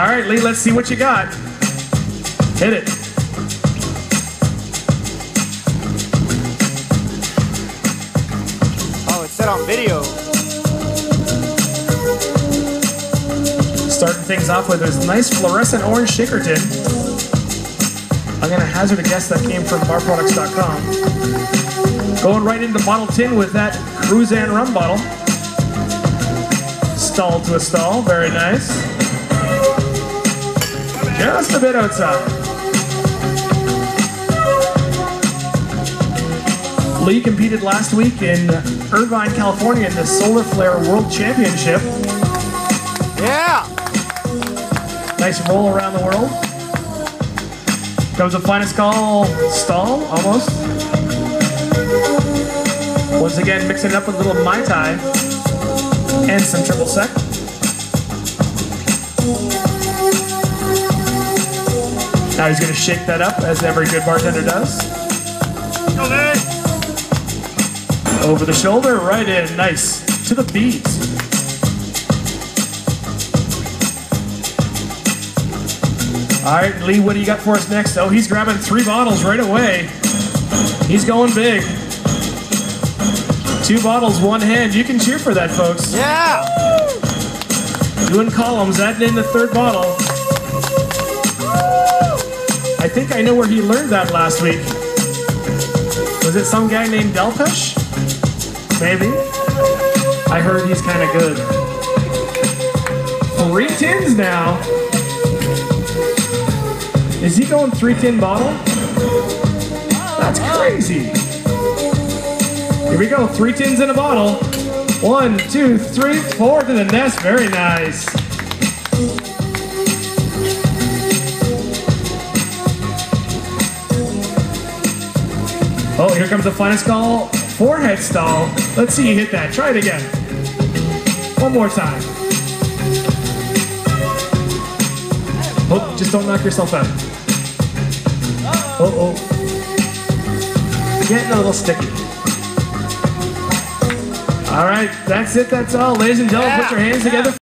All right, Lee, let's see what you got. Hit it. Oh, it's set on video. Starting things off with this nice fluorescent orange shaker tin. I'm gonna hazard a guess that came from barproducts.com. Going right into bottle tin with that Cruzan rum bottle. Stall to a stall, very nice. Just a bit outside. Lee competed last week in Irvine, California in the Solar Flare World Championship. Yeah. Nice roll around the world. Comes a finest call stall, almost. Once again, mixing it up with a little Mai Tai and some triple sec. Now he's going to shake that up as every good bartender does. Over the shoulder, right in, nice. To the beat. All right, Lee, what do you got for us next? Oh, he's grabbing three bottles right away. He's going big. Two bottles, one hand. You can cheer for that, folks. Yeah. Doing columns, adding in the third bottle. I think I know where he learned that last week. Was it some guy named Delpesh? Maybe. I heard he's kind of good. Three tins now. Is he going three tin bottle? That's crazy. Here we go, three tins in a bottle. One, two, three, four to the nest. Very nice. Oh, here comes the finest stall, Forehead stall. Let's see you hit that. Try it again. One more time. Oh, just don't knock yourself out. Oh, oh. Getting a little sticky. All right, that's it. That's all. Ladies and gentlemen, put your hands together.